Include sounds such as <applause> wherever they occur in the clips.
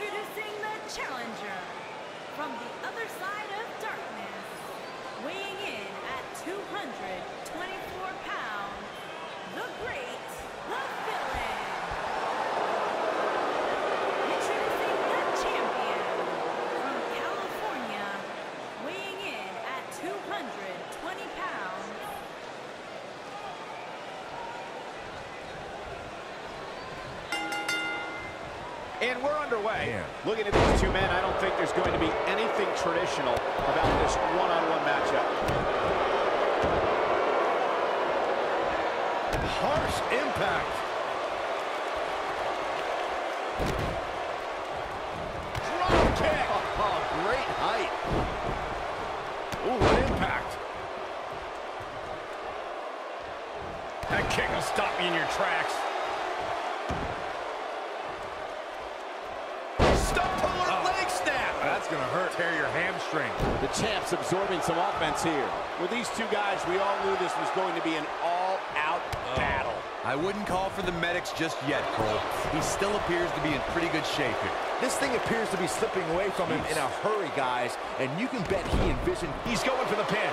Introducing the challenger from the other side of darkness, weighing in at 224 pounds, the great, the villain. Introducing the champion from California, weighing in at 220 pounds, And we're underway. Man. Looking at these two men, I don't think there's going to be anything traditional about this one-on-one matchup. Harsh impact. Drop kick. Oh, oh great height. Ooh, what impact. That kick will stop you in your tracks. Champ's absorbing some offense here. With these two guys, we all knew this was going to be an all-out oh. battle. I wouldn't call for the medics just yet, Cole. He still appears to be in pretty good shape here. This thing appears to be slipping away from him in a hurry, guys. And you can bet he envisioned he's going for the pin.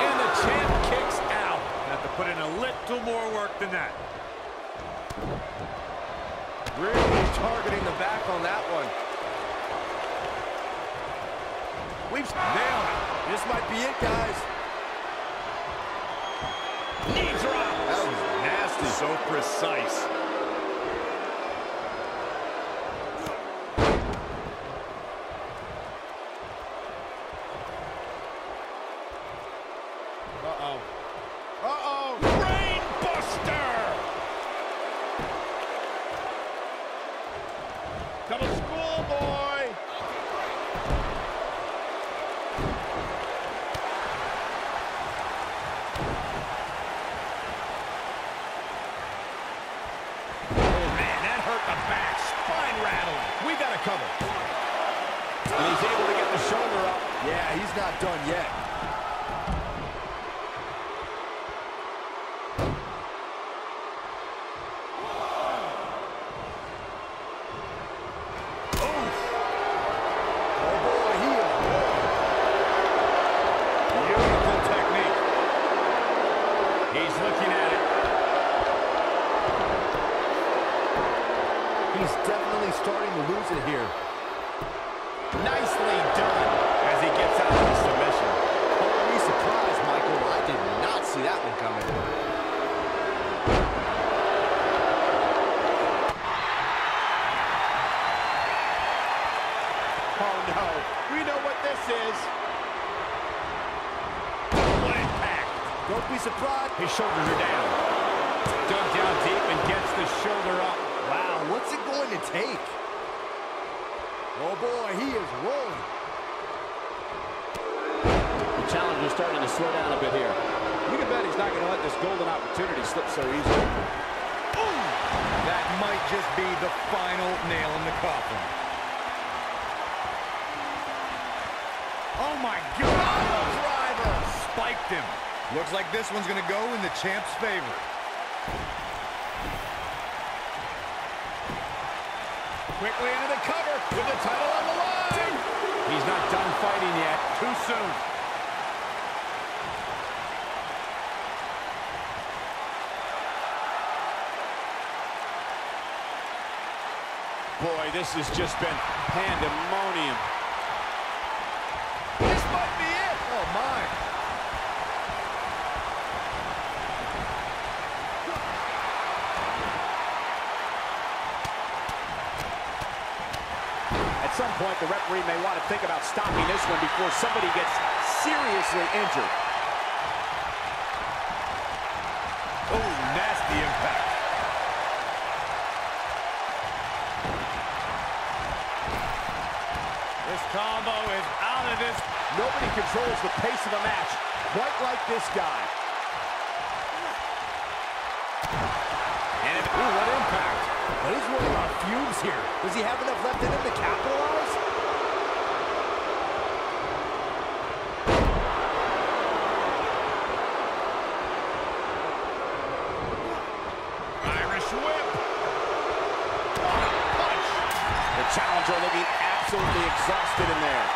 And the champ kicks out. Have to put in a little more work than that. Really targeting the back on that one. We've nailed it. This might be it, guys. Knee drop. That was nasty. So precise. Uh-oh. Uh-oh. Brain buster. Double schoolboy. Oh, man, that hurt the back. Spine rattling. We got a cover. And he's able to get the shoulder up. Yeah, he's not done yet. Oh, boy, he is Beautiful technique. He's looking at it. He's definitely starting to lose it here. Nicely done as he gets out of the submission. Don't be surprised, Michael. I did not see that one coming. Oh, no. We know what this is. What impact. Don't be surprised. His shoulders are down. Dug down deep and gets the shoulder up. Wow, what's it going to take? Oh, boy, he is rolling. The challenger's starting to slow down a bit here. You can bet he's not going to let this golden opportunity slip so easily. That might just be the final nail in the coffin. Oh my God! Driver. Spiked him. Looks like this one's going to go in the champ's favor. Quickly into the cover with the title on the line. He's not done fighting yet. Too soon. Boy, this has just been pandemonium. This might be it. Oh, my. At some point, the referee may want to think about stopping this one before somebody gets seriously injured. Oh, nasty impact. This combo is out of this. Nobody controls the pace of a match quite like this guy. And it, ooh, what impact. But he's running on fumes here. Does he have enough left in him to capitalize? Irish whip. Punch. The challenger looking absolutely exhausted in there.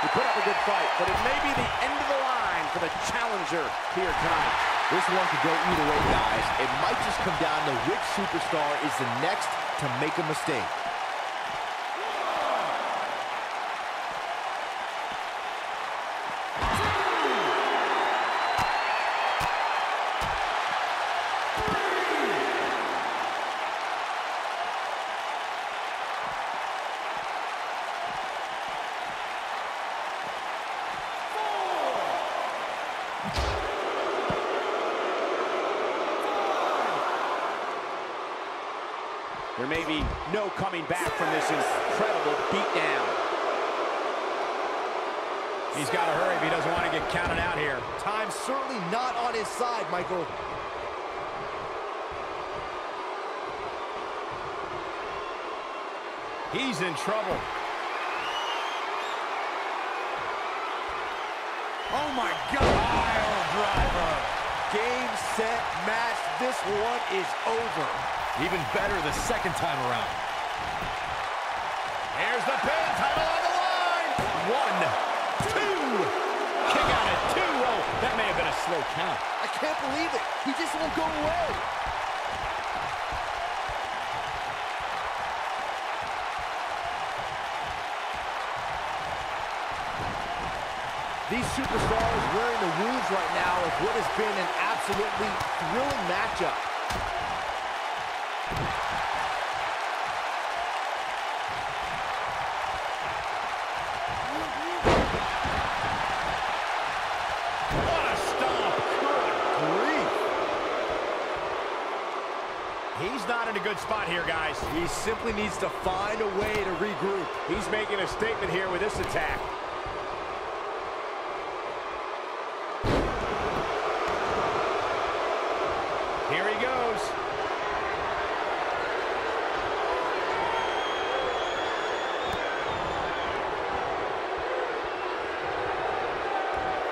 He put up a good fight, but it may be the end of the line for the challenger here tonight. This one could go either way, guys. It might just come down to which superstar is the next to make a mistake. There may be no coming back from this incredible beatdown. He's got to hurry if he doesn't want to get counted out here. Time's certainly not on his side, Michael. He's in trouble. Oh, my God. Pile driver. Game, set, match. This one is over. Even better the second time around. Here's the pin. Title on the line. One, two. Kick out at two. Oh, that may have been a slow count. I can't believe it. He just won't go away. These superstars wearing the wounds right now of what has been an absolutely thrilling matchup. Not in a good spot here, guys. He simply needs to find a way to regroup. He's making a statement here with this attack. Here he goes.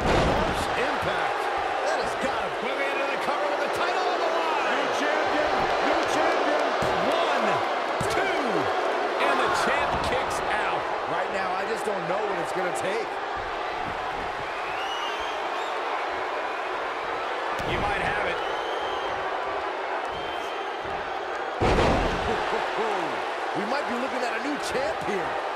Harsh impact. That has got to Moving into the cover with the title on the line. champion, new champion. One, two, and the champ kicks out. Right now, I just don't know what it's going to take. You might have it. <laughs> We might be looking at a new champ here.